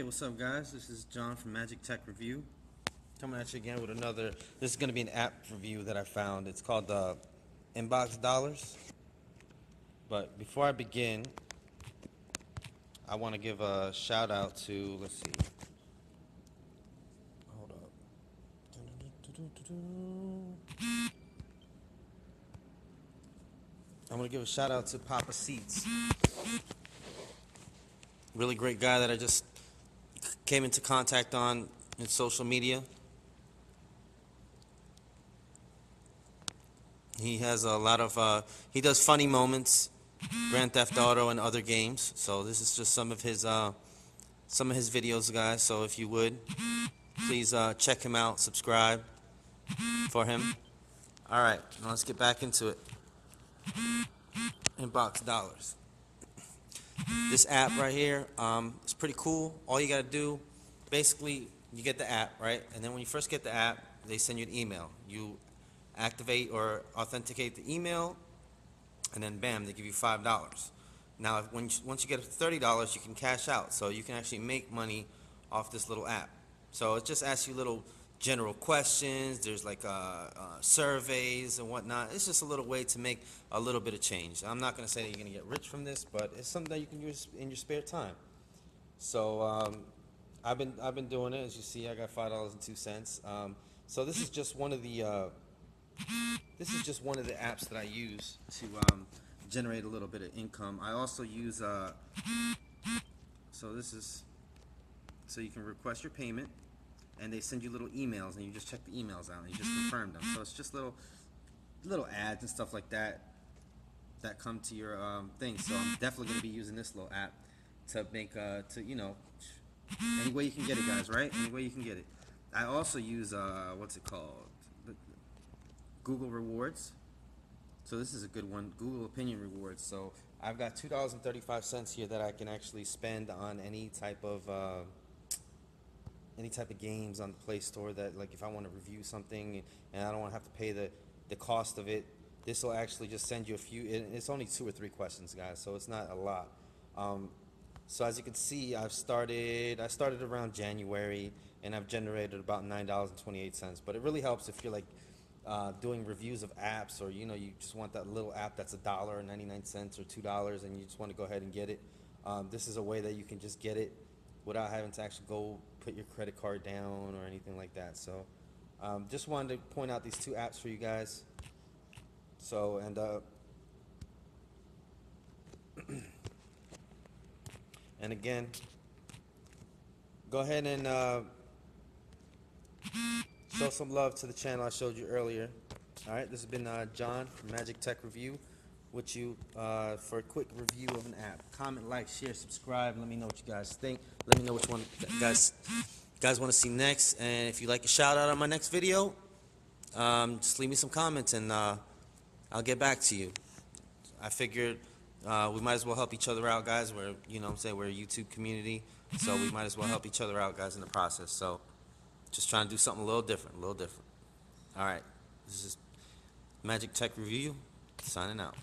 Hey, what's up, guys? This is John from Magic Tech Review. Coming at you again with another. This is going to be an app review that I found. It's called uh, Inbox Dollars. But before I begin, I want to give a shout out to. Let's see. Hold up. I'm going to give a shout out to Papa Seats. Really great guy that I just came into contact on in social media. He has a lot of uh, he does funny moments, Grand Theft Auto and other games. So this is just some of his uh, some of his videos, guys. So if you would, please uh, check him out, subscribe for him. All right, now let's get back into it. Inbox dollars. This app right here, um, it's pretty cool. All you gotta do, basically, you get the app, right? And then when you first get the app, they send you an email. You activate or authenticate the email, and then bam, they give you five dollars. Now, when you, once you get thirty dollars, you can cash out, so you can actually make money off this little app. So it just asks you little general questions. There's like uh, uh, surveys and whatnot. It's just a little way to make a little bit of change. I'm not gonna say that you're gonna get rich from this, but it's something that you can use in your spare time. So um, I've been I've been doing it. As you see, I got five dollars and two cents. Um, so this is just one of the uh, this is just one of the apps that I use to um, generate a little bit of income. I also use uh, so this is so you can request your payment and they send you little emails and you just check the emails out and you just confirm them. So it's just little little ads and stuff like that that come to your um, thing. So I'm definitely going to be using this little app to make uh, to you know any way you can get it, guys. Right? Any way you can get it. I also use uh, what's it called? Google Rewards. So this is a good one. Google Opinion Rewards. So I've got two dollars and thirty-five cents here that I can actually spend on any type of. Uh, any type of games on the Play Store that like if I want to review something and I don't want to have to pay the the cost of it, this will actually just send you a few. It's only two or three questions, guys, so it's not a lot. Um, so as you can see, I've started. I started around January, and I've generated about nine dollars and twenty-eight cents. But it really helps if you're like uh, doing reviews of apps, or you know, you just want that little app that's a dollar and ninety-nine cents or two dollars, and you just want to go ahead and get it. Um, this is a way that you can just get it without having to actually go put your credit card down or anything like that. So um, just wanted to point out these two apps for you guys. So, and uh, and again, go ahead and uh, show some love to the channel I showed you earlier. All right, this has been uh, John from Magic Tech Review with you uh, for a quick review of an app. Comment, like, share, subscribe. Let me know what you guys think. Let me know which one guys guys want to see next. And if you'd like a shout out on my next video, um, just leave me some comments and uh, I'll get back to you. I figured uh, we might as well help each other out, guys. We're you know I'm saying we're a YouTube community, so we might as well help each other out, guys, in the process. So just trying to do something a little different, a little different. All right, this is Magic Tech Review signing out.